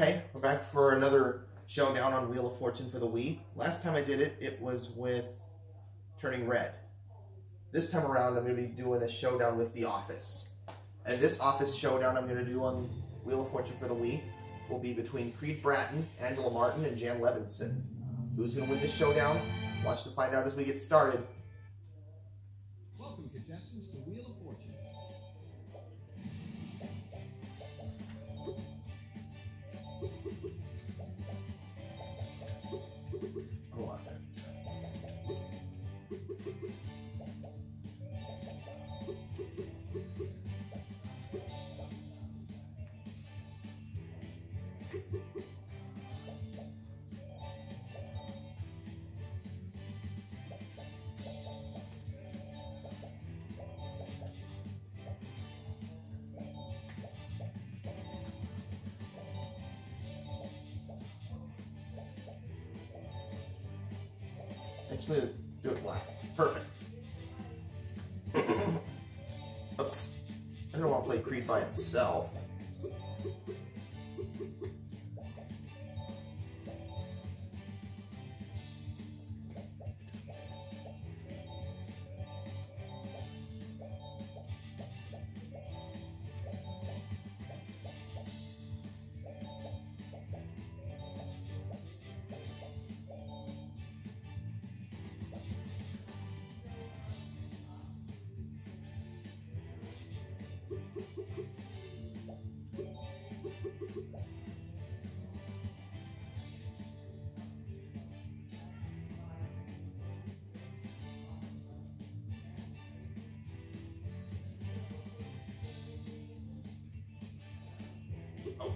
Okay, we're back for another showdown on Wheel of Fortune for the Wii. Last time I did it, it was with Turning Red. This time around, I'm going to be doing a showdown with The Office. And this Office showdown I'm going to do on Wheel of Fortune for the Wii will be between Creed Bratton, Angela Martin, and Jan Levinson. Who's going to win this showdown? Watch to find out as we get started. Welcome, contestants, Actually, do it black. Perfect. Oops. I don't want to play Creed by himself.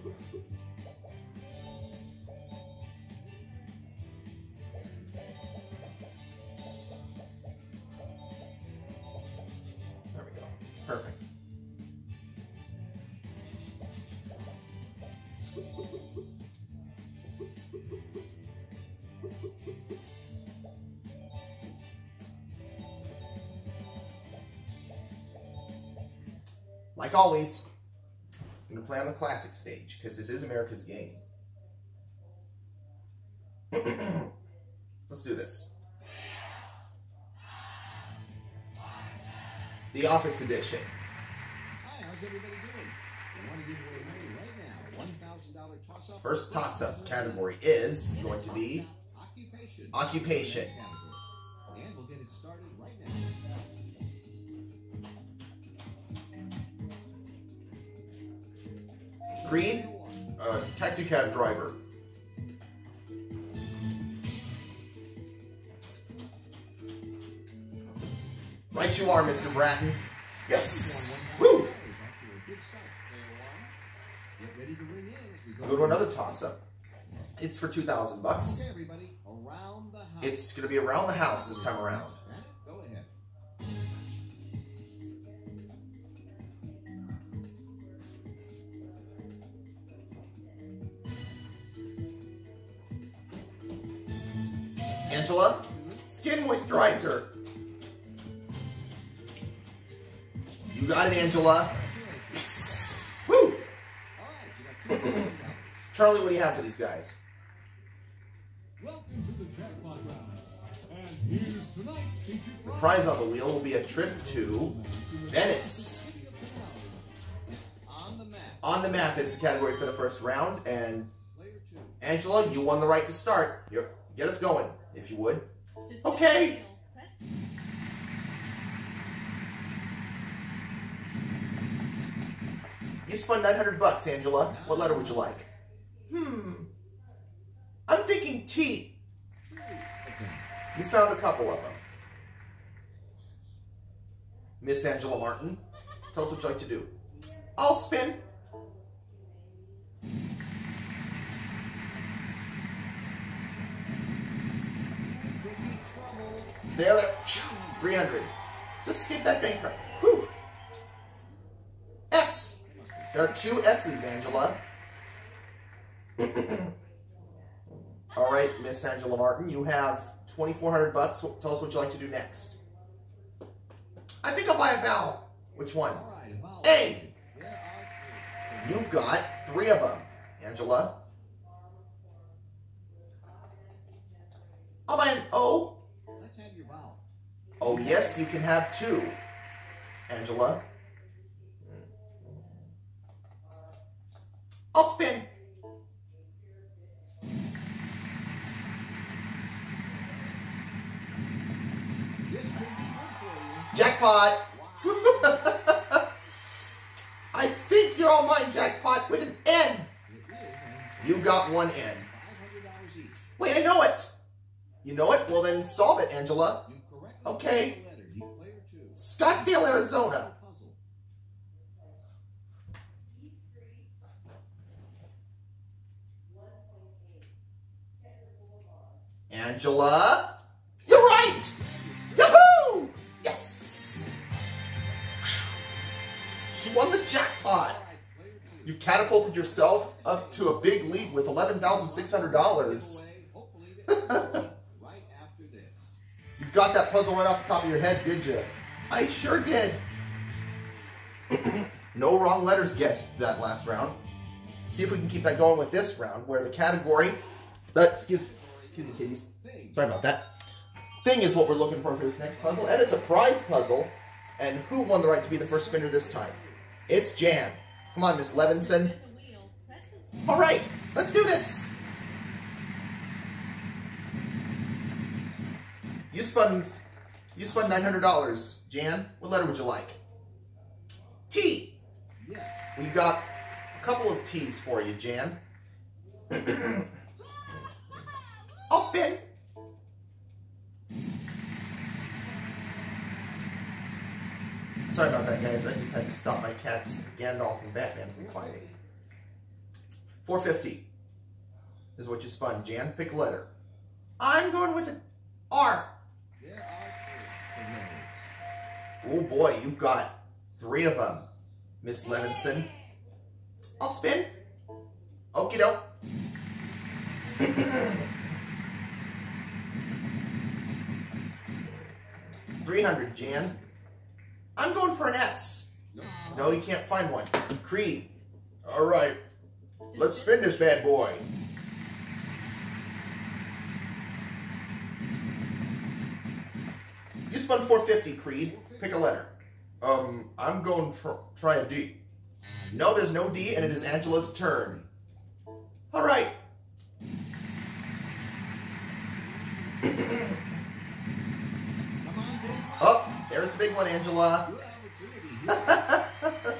There we go. Perfect. Like always, play on the classic stage because this is America's game. Let's do this. The Office Edition. Hi, how's everybody doing? We want to give away money right now. $1,000 toss-up. First toss-up category is going to be Occupation. Occupation. And we'll get it started right now. Creed, uh, taxi cab driver. Right you are, Mr. Bratton. Yes. Woo! Get ready to ring in as we go. To another toss-up. It's for 2,000 bucks. Okay, everybody, around the house. It's going to be around the house this time around. Skin moisturizer. You got it, Angela. Yes. Woo! All right, you got two minutes left. Charlie, what do you have for these guys? Welcome to the jackpot round. And here's tonight's featured The prize. prize on the wheel will be a trip to Venice. On the map. On the map is the category for the first round, and Angela, you won the right to start. You're, get us going, if you would. Okay. You spun 900 bucks, Angela. What letter would you like? Hmm. I'm thinking T. You found a couple of them. Miss Angela Martin, tell us what you like to do. I'll spin. 300. Just skip that bankrupt. Whew. S. There are two S's, Angela. All right, Miss Angela Martin, you have 2400 bucks. Tell us what you like to do next. I think I'll buy a vowel. Which one? A. You've got three of them, Angela. I'll buy an O. Oh, yes, you can have two. Angela. I'll spin. Jackpot. I think you're all mine, Jackpot, with an N. You got one N. Wait, I know it. You know it? Well, then solve it, Angela. Okay. Scottsdale, Arizona. Angela. You're right! Yahoo! Yes! She won the jackpot. You catapulted yourself up to a big league with $11,600. got that puzzle right off the top of your head, did you? I sure did. no wrong letters guessed that last round. See if we can keep that going with this round, where the category, that excuse, excuse me, kitties. Sorry about that. Thing is what we're looking for for this next puzzle, and it's a prize puzzle. And who won the right to be the first spinner this time? It's Jan. Come on, Miss Levinson. the wheel. Press it. All right, let's do this. You spun, you spun nine hundred dollars. Jan, what letter would you like? T. Yes. We've got a couple of T's for you, Jan. I'll spin. Sorry about that, guys. I just had to stop my cats, Gandalf and Batman, from fighting. 450 is what you spun. Jan, pick a letter. I'm going with an R. Oh boy, you've got three of them, Miss Levinson. I'll spin. Okie doke. Three hundred, Jan. I'm going for an S. No. No, you can't find one. Creed. All right, let's spin this bad boy. Spun 450, Creed. Pick a letter. Um, I'm going to try a D. No, there's no D, and it is Angela's turn. All right. Come on, big one. Oh, there's the big one, Angela. Good opportunity here.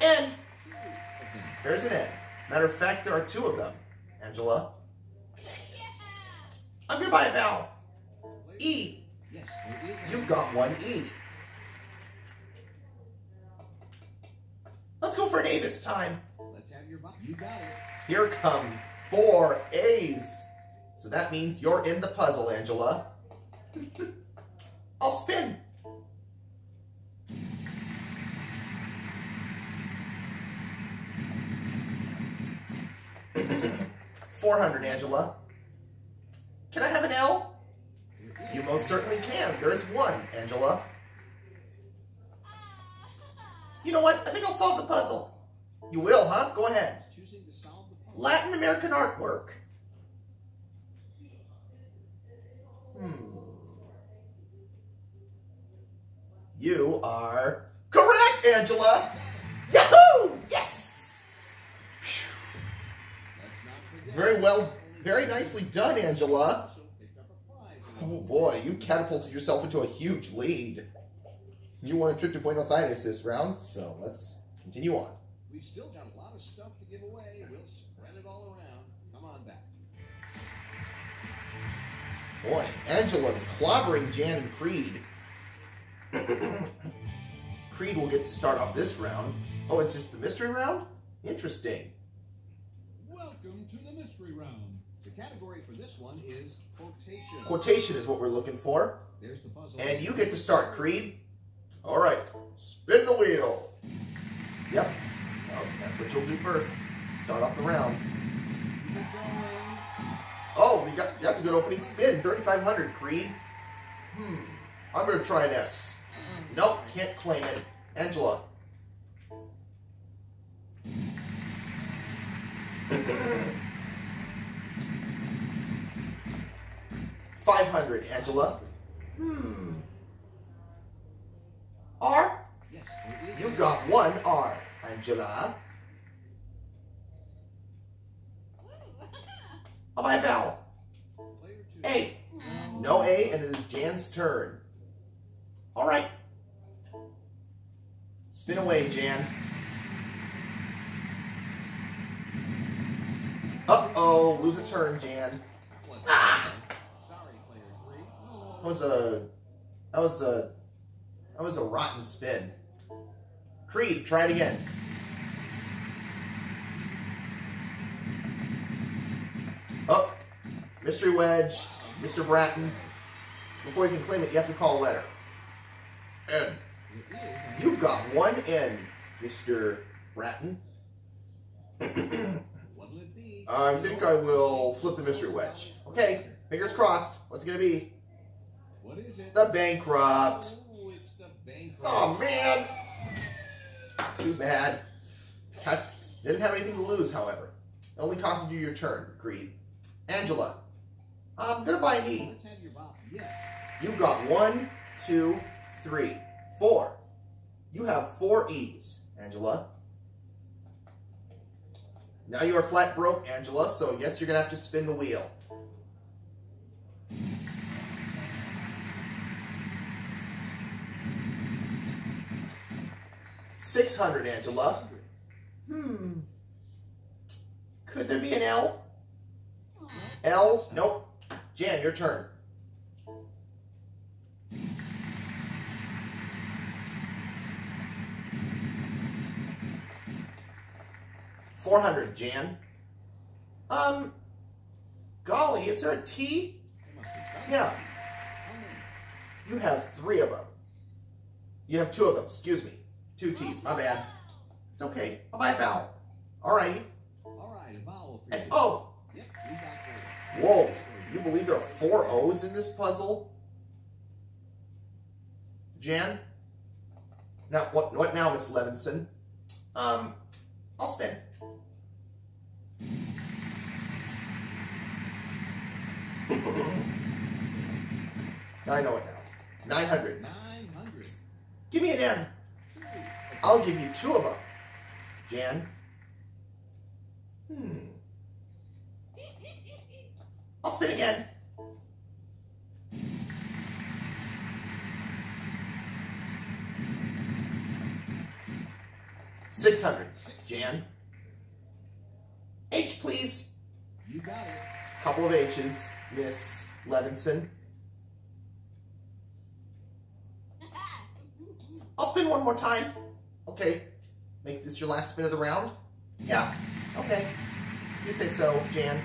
and Two of them. there's an N. Matter of fact, there are two of them. Angela. I'm gonna buy a vowel. E. Yes, there is. You've got one E. Let's go for an A this time. Let's have your vowel. You got it. Here come four A's. So that means you're in the puzzle, Angela. I'll spin. Four hundred, Angela. Can I have an L? You most certainly can. There is one, Angela. You know what? I think I'll solve the puzzle. You will, huh? Go ahead. Latin American artwork. Hmm. You are correct, Angela. Yahoo! Yes! Very well, very nicely done, Angela. Also picked up a prize. Oh boy, you catapulted yourself into a huge lead. You won a trip to Buenos Aires this round, so let's continue on. We've still got a lot of stuff to give away. We'll spread it all around. Come on back. Boy, Angela's clobbering Jan and Creed. Creed will get to start off this round. Oh, it's just the mystery round? Interesting. Welcome to the mystery round. The category for this one is quotation. Quotation is what we're looking for. There's the puzzle. And you get to start, Creed. All right, spin the wheel. Yep. Oh, that's what you'll do first. Start off the round. Keep it going. Oh, we got, that's a good opening spin. 3,500, Creed. Hmm. I'm going to try an S. Nope, can't claim it. Angela. 500, Angela. Hmm. R? Yes, You've got one R, Angela. Oh, my bell. Player. A. No A, and it is Jan's turn. All right. Spin away, Jan. Uh-oh, lose a turn, Jan. Ah! Sorry, player three. That was a, that was a, that was a rotten spin. Creed, try it again. Oh, mystery wedge, Mr. Bratton. Before you can claim it, you have to call a letter. N. It is a- You've got one N, Mr. Bratton. What'll it be? I think I will flip the mystery wedge. Okay, fingers crossed. What's it gonna be? What is it? The bankrupt. Oh, it's the bankrupt. Oh man! Too bad. Had- Didn't have anything to lose, however. It only costed you your turn, Creed. Angela, I'm gonna buy an E. Let's have your bop. Yes. You've got one, two, three, four. You have four E's, Angela. Now you are flat broke, Angela, so yes, you're gonna have to spin the wheel. Six hundred, Angela. Hmm. Could there be an L? L? Nope. Jan, your turn. Four hundred, Jan. Um. Golly, is there a T? Yeah, you have three of them. You have two of them. Excuse me. Two T's. My bad. It's okay. I'll buy a vowel. Alrighty. All right, a vowel for And oh, Yep, we got four. whoa! You believe there are four O's in this puzzle? Jan? Now, what, what now, Miss Levinson? Um, I'll spin. I know it now. 900. 900. Give me an M. I'll give you two of them. Jan? Hmm. I'll spin again. Six hundred. Jan? H, please. You got it. Couple of H's, Miss Levinson. I'll spin one more time. Okay. Make this your last spin of the round? Yeah. Okay. You say so, Jan.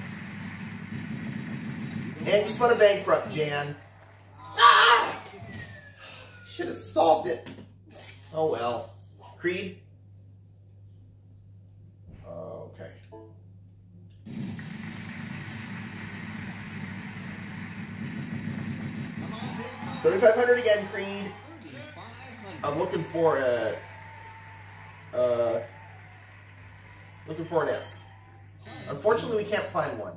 And you spun a bankrupt, Jan. Ah! Should have solved it. Oh well. Creed? Okay. Man. 3,500 again, Creed. I'm looking for a. Uh, looking for an F. Unfortunately, we can't find one.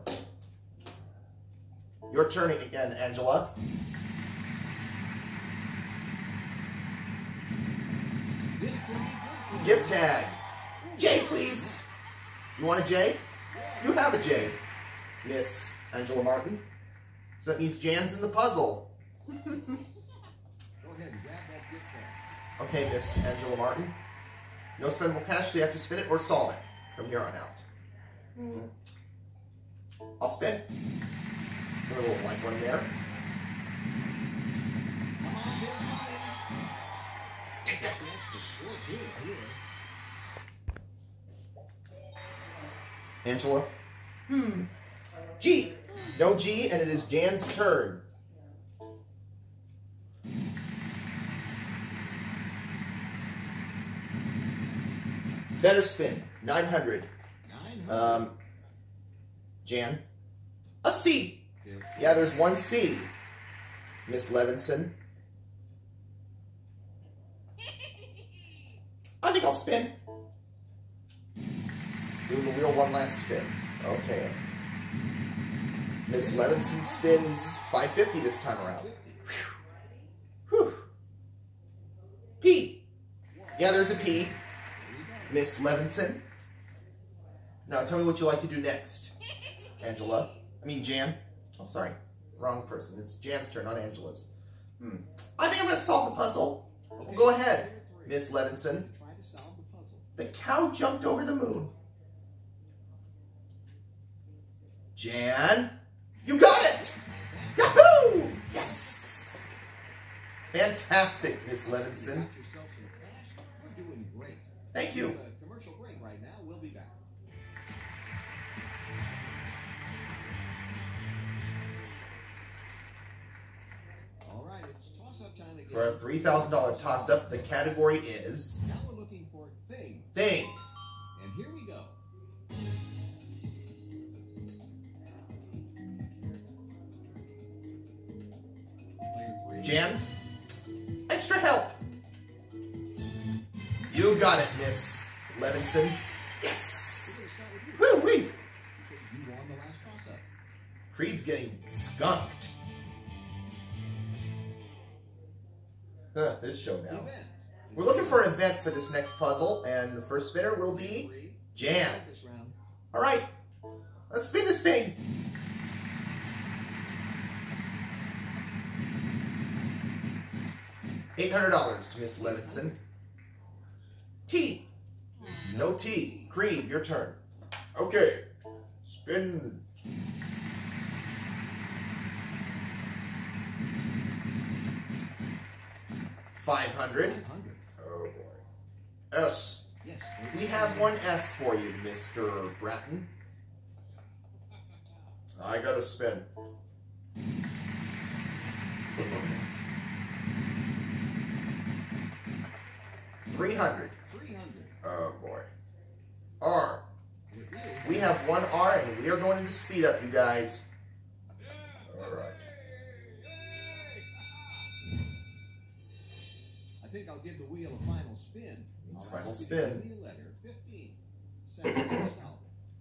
Your turning again, Angela. This could be good for you. Gift tag. J, please. You want a J? You have a J, Miss Angela Martin. So that means Jan's in the puzzle. Go ahead and grab that gift tag. Okay, Miss Angela Martin. No spendable cash, so you have to spin it or solve it from here on out. Hmm. I'll spin. Put a little blank one there. Come on, big. Take that. Chance to score big here. Angela. Hmm. G. No G, and it is Jan's turn. Better spin. 900. 900. Um, Jan. A C. Good. Yeah, there's one C. Miss Levinson. I think I'll spin. Do the wheel one last spin. Okay. Miss Levinson spins 550 this time around. 50. Whew. P. Yeah, there's a P. There you go. Miss Levinson. Now tell me what you like to do next, Angela. I mean Jan. Oh, sorry, wrong person. It's Jan's turn, not Angela's. Hmm. I think I'm gonna solve the puzzle. Okay, go ahead. Miss Levinson. Try to solve the. The cow jumped over the moon. Jan, you got it! Yahoo! Yes! Fantastic, Miss Levinson. Thank you. Commercial break right now. We'll be back. All right, it's toss-up time again. For a $3,000 toss up, the category is Now we're looking for thing, Thing. and here we go. Jan, Creed's getting skunked. Huh, this show now. We're looking for an event for this next puzzle, and the first spinner will be. Jan. All right, let's spin this thing. Eight hundred dollars, Miss Levinson. T. No T. Creed, your turn. Okay. Spin. Five hundred. 500. Oh boy. S. Yes. We have one S for you, Mr. Bratton. I gotta spin. Three hundred. 300. Oh boy. R. We have one R and we are going into speed up, you guys. Think I'll give the wheel a final spin. It's final spin. letter. 15 seconds to solve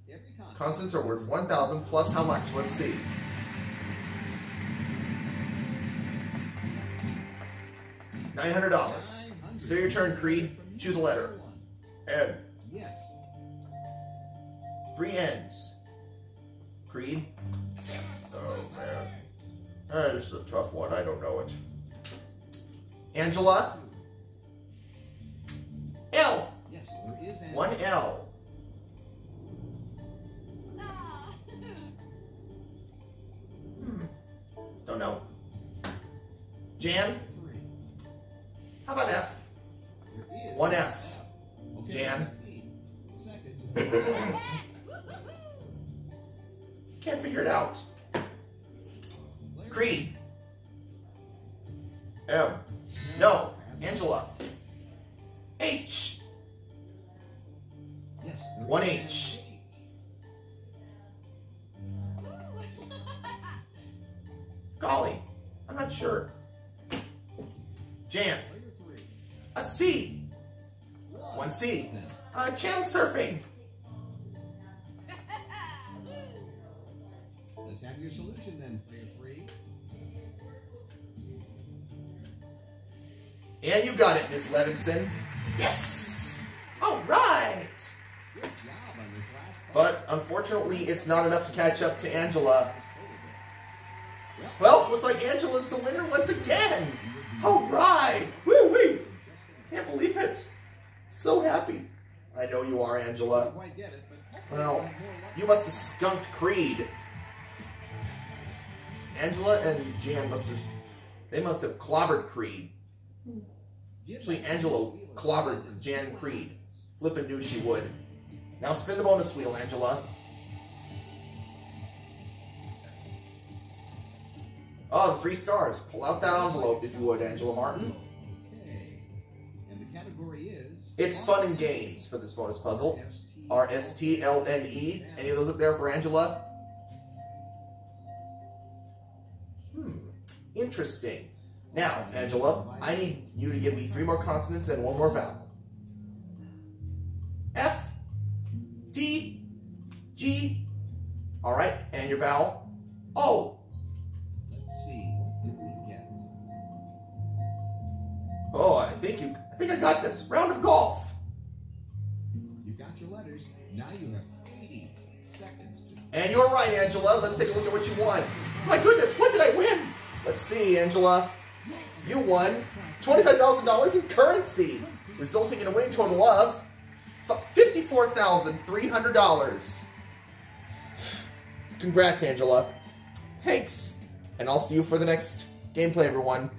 it. Every constant. Constants are worth 1,000 plus how much? Let's see. Nine hundred dollars. 900. Still your turn, Creed. Choose a letter. N. Yes. Three N's. Creed. Oh man. That is a tough one. I don't know it. Angela. One L. Hmm. Don't know. Jan. How about F? One F. Jan. Can't figure it out. Creed. M. No. And you got it, Miss Levinson. Yes! All right! Good job on this last But unfortunately, it's not enough to catch up to Angela. Well, looks like Angela's the winner once again. All right! Woo wee! Can't believe it. So happy. I know you are, Angela. quite get it, but hopefully Well, we'll have more luck. You must have skunked Creed. Angela and Jan must have. They must have clobbered Creed. Actually, Angela bonus wheel a clobbered Jan Creed. Flippin' knew she would. Now spin the bonus wheel, Angela. Oh, the three stars. Pull out that envelope if you would, Angela Martin. Okay. And the category is. It's fun and games for this bonus puzzle. R S T L N E. Any of those up there for Angela? Hmm. Interesting. Now, Angela, I need you to give me three more consonants and one more vowel. F, D, G. All right, and your vowel. Oh, Let's see, what did we get? oh, I think you, I think I got this. Round of golf. You got your letters. Now you have 80 seconds to And you're right, Angela. Let's take a look at what you won. My goodness, what did I win? Let's see, Angela. You won $25,000 in currency, resulting in a winning total of $54,300. Congrats, Angela. Thanks. And I'll see you for the next gameplay, everyone.